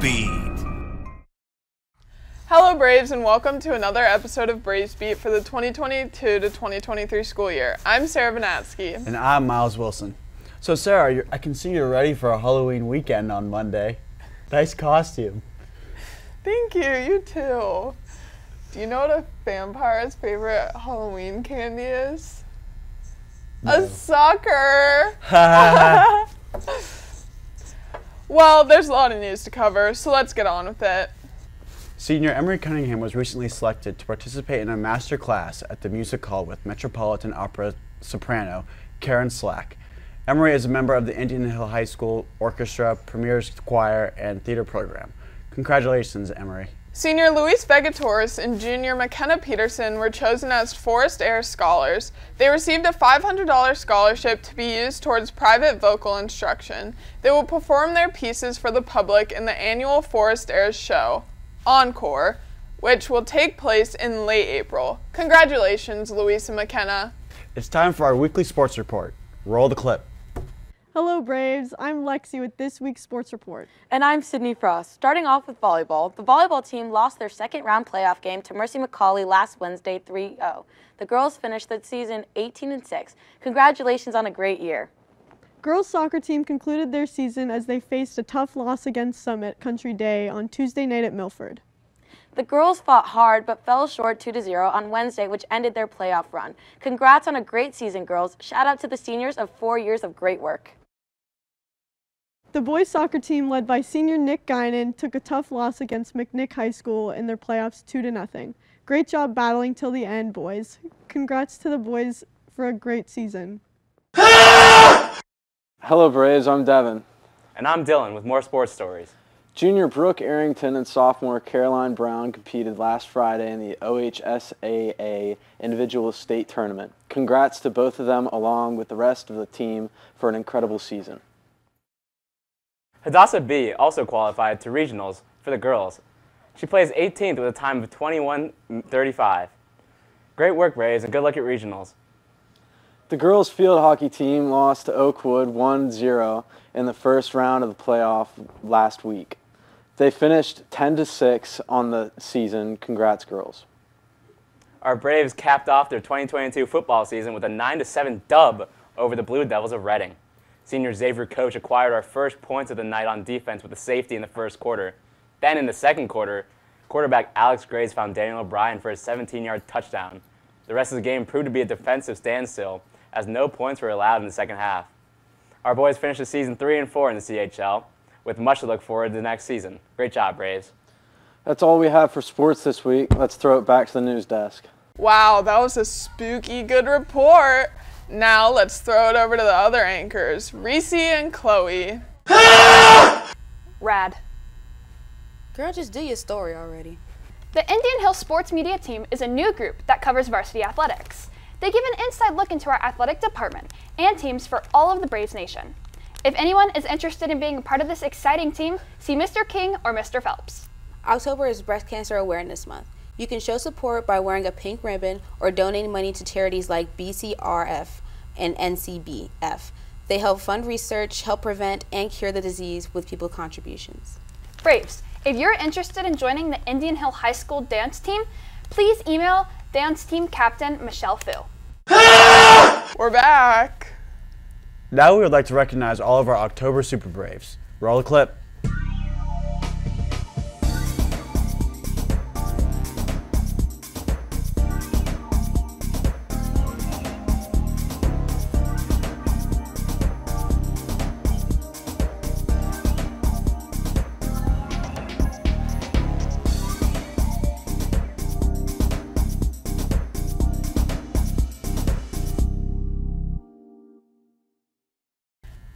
Beat. Hello, Braves, and welcome to another episode of Braves Beat for the 2022 to 2023 school year. I'm Sarah Vanatsky. And I'm Miles Wilson. So, Sarah, you're, I can see you're ready for a Halloween weekend on Monday. Nice costume. Thank you, you too. Do you know what a vampire's favorite Halloween candy is? A sucker! well, there's a lot of news to cover, so let's get on with it. Senior Emery Cunningham was recently selected to participate in a master class at the Music Hall with Metropolitan Opera soprano Karen Slack. Emery is a member of the Indian Hill High School Orchestra, Premier's Choir, and Theater Program. Congratulations, Emery. Senior Luis Vega Torres and junior McKenna Peterson were chosen as Forest Air Scholars. They received a $500 scholarship to be used towards private vocal instruction. They will perform their pieces for the public in the annual Forest Airs show. Encore, which will take place in late April. Congratulations, Louisa McKenna. It's time for our weekly sports report. Roll the clip. Hello, Braves. I'm Lexi with this week's sports report. And I'm Sydney Frost. Starting off with volleyball, the volleyball team lost their second round playoff game to Mercy McAuley last Wednesday 3 0. The girls finished the season 18 and 6. Congratulations on a great year. Girls soccer team concluded their season as they faced a tough loss against Summit Country Day on Tuesday night at Milford. The girls fought hard but fell short 2 0 on Wednesday, which ended their playoff run. Congrats on a great season, girls. Shout out to the seniors of four years of great work. The boys soccer team led by senior Nick Guinan took a tough loss against McNick High School in their playoffs 2 to nothing. Great job battling till the end, boys. Congrats to the boys for a great season. Hello, Braves. I'm Devin. And I'm Dylan with more sports stories. Junior Brooke Arrington and sophomore Caroline Brown competed last Friday in the OHSAA Individual State Tournament. Congrats to both of them along with the rest of the team for an incredible season. Hadassah B also qualified to regionals for the girls. She plays 18th with a time of 21.35. Great work, Braves, and good luck at regionals. The girls field hockey team lost to Oakwood 1-0 in the first round of the playoff last week. They finished 10 to 6 on the season. Congrats, girls. Our Braves capped off their 2022 football season with a 9 to 7 dub over the Blue Devils of Reading. Senior Xavier coach acquired our first points of the night on defense with a safety in the first quarter. Then in the second quarter, quarterback Alex Graves found Daniel O'Brien for a 17-yard touchdown. The rest of the game proved to be a defensive standstill as no points were allowed in the second half. Our boys finished the season 3 and 4 in the CHL with much to look forward to the next season. Great job, Braves. That's all we have for sports this week. Let's throw it back to the news desk. Wow, that was a spooky good report. Now let's throw it over to the other anchors, Reese and Chloe. Rad. Girl, just do your story already. The Indian Hill Sports Media Team is a new group that covers varsity athletics. They give an inside look into our athletic department and teams for all of the Braves Nation. If anyone is interested in being a part of this exciting team, see Mr. King or Mr. Phelps. October is Breast Cancer Awareness Month. You can show support by wearing a pink ribbon or donating money to charities like BCRF and NCBF. They help fund research, help prevent, and cure the disease with people contributions. Braves, if you're interested in joining the Indian Hill High School dance team, please email dance team captain Michelle Fu. We're back. Now we would like to recognize all of our October Super Braves. Roll the clip.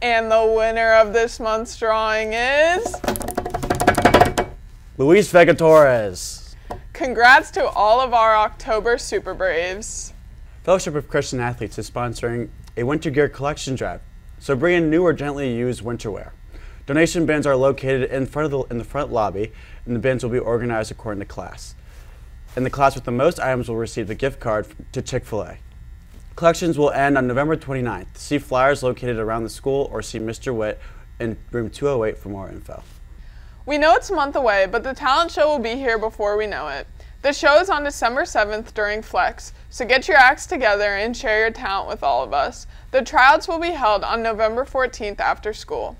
And the winner of this month's drawing is. Luis Vega Torres. Congrats to all of our October Super Braves. Fellowship of Christian Athletes is sponsoring a winter gear collection drive. So bring in new or gently used winter wear. Donation bins are located in front of the, in the front lobby, and the bins will be organized according to class. And the class with the most items will receive a gift card to Chick-fil-A. Collections will end on November 29th. See flyers located around the school or see Mr. Witt in room 208 for more info. We know it's a month away, but the talent show will be here before we know it. The show is on December 7th during Flex, so get your acts together and share your talent with all of us. The tryouts will be held on November 14th after school.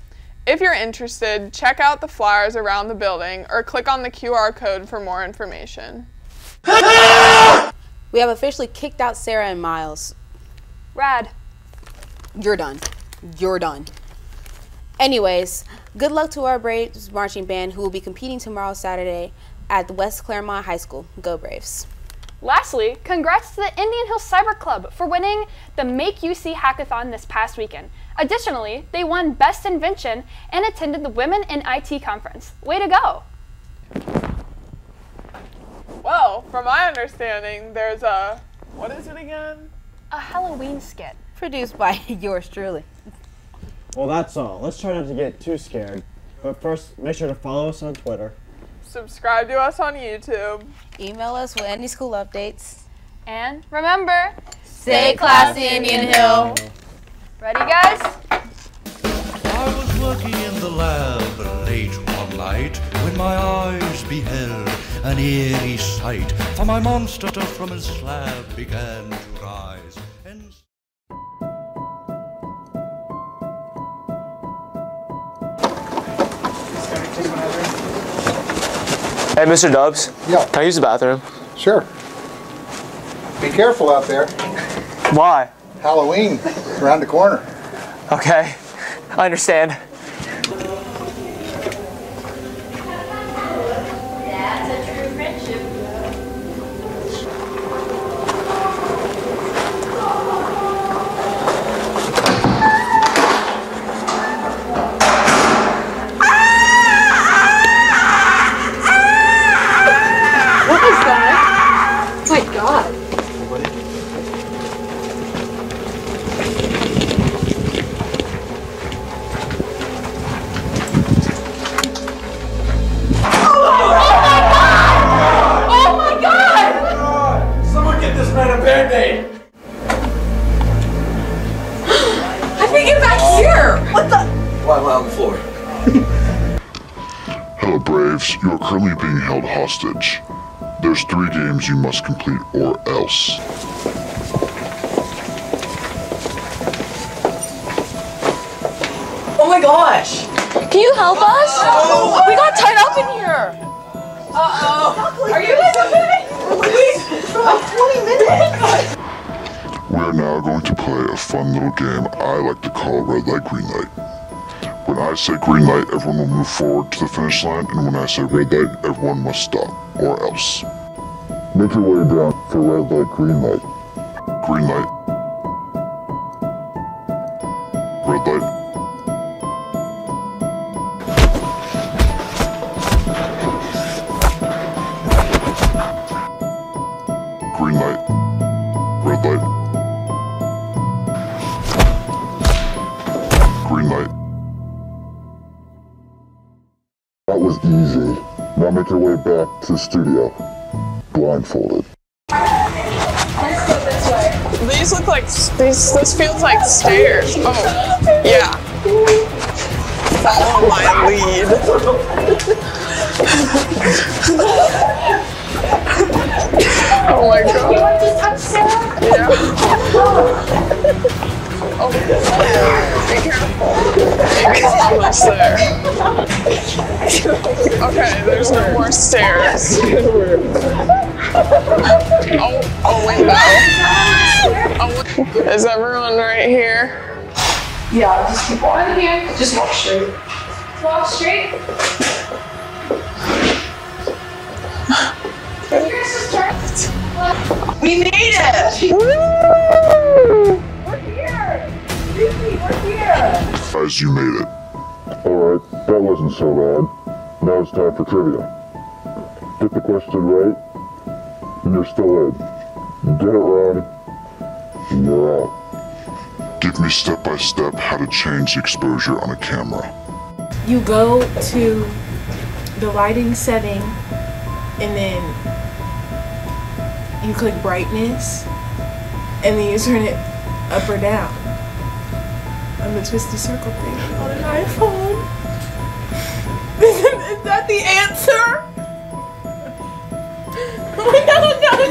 If you're interested, check out the flyers around the building or click on the QR code for more information. We have officially kicked out Sarah and Miles. Rad. You're done. You're done. Anyways, good luck to our Braves marching band who will be competing tomorrow Saturday at West Clermont High School. Go Braves. Lastly, congrats to the Indian Hill Cyber Club for winning the Make UC Hackathon this past weekend. Additionally, they won Best Invention and attended the Women in IT conference. Way to go! Well, from my understanding, there's a. What is it again? A Halloween skit. Produced by yours truly. Well, that's all. Let's try not to get too scared. But first, make sure to follow us on Twitter. Subscribe to us on YouTube. Email us with any school updates. And remember, Stay classy, Indian Hill. ready guys? I was working in the lab late one night when my eyes beheld an eerie sight. For my monster from his slab began Hey, Mr. Dubs. Yeah. Can I use the bathroom? Sure. Be careful out there. Why? Halloween around the corner. Okay. I understand. Braves. You are currently being held hostage. There's three games you must complete or else. Oh my gosh. Can you help us? Oh, we got tied up in here. Uh-oh. Are you guys okay? Please. For 20 minutes. We are now going to play a fun little game I like to call Red Light, Green Light. When I say green light, everyone will move forward to the finish line, and when I say red light, everyone must stop, or else. Make your way down for red light, green light. Green light. Red light. To the studio. Blindfolded. These look like these. This feels like stairs. Oh, yeah. Follow my lead. oh my god. You want to touch Sarah? Yeah. Oh, be careful. Maybe it's almost there. Okay, there's no more stairs. Oh, oh no. Oh, is everyone right here? Yeah, just keep walking here. Just walk straight. Walk straight. We made it! We're Guys, you made it. Alright, that wasn't so bad. Now it's time for trivia. Get the question right, and you're still in. Get it wrong, and you're out. Give me step by step how to change the exposure on a camera. you go to the lighting setting and then you click brightness and then you turn it up or down on the twisty circle thing on an iPhone. Is that that the answer? no, no,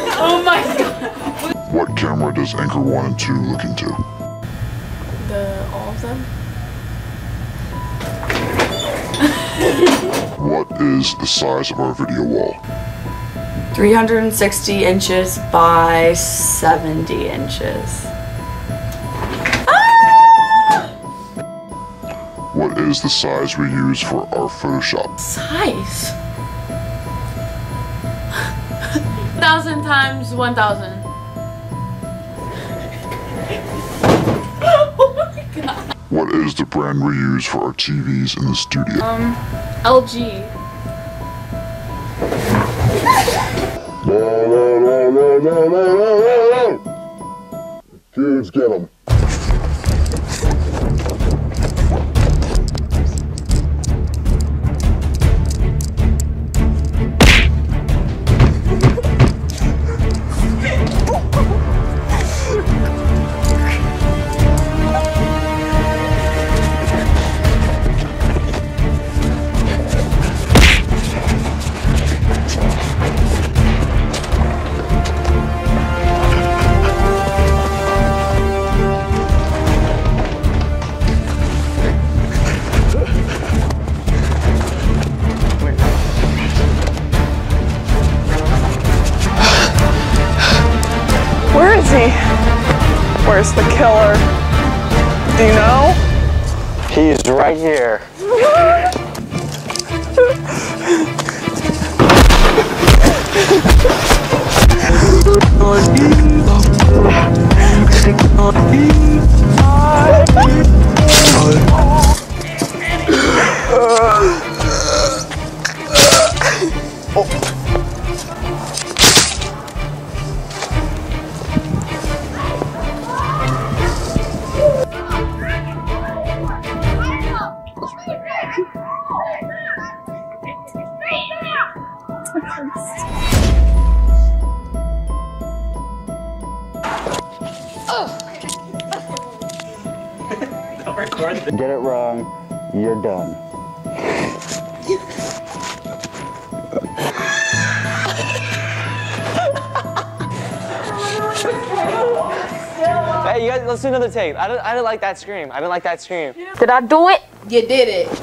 no. Oh my god. What camera does Anchor 1 and 2 look into? The all of them? What is the size of our video wall? 360 inches by 70 inches. What is the size we use for our Photoshop? Size? 1,000 times 1,000. What is the brand we use for our TVs in the studio? Um, LG. No, no, no, no, no, no, no, no! Dudes, get them. Where's the killer? Do you know? He's right here. Get it wrong, you're done. Hey, you guys, let's do another take. I didn't, I didn't like that scream. I didn't like that scream. Did I do it? You did it.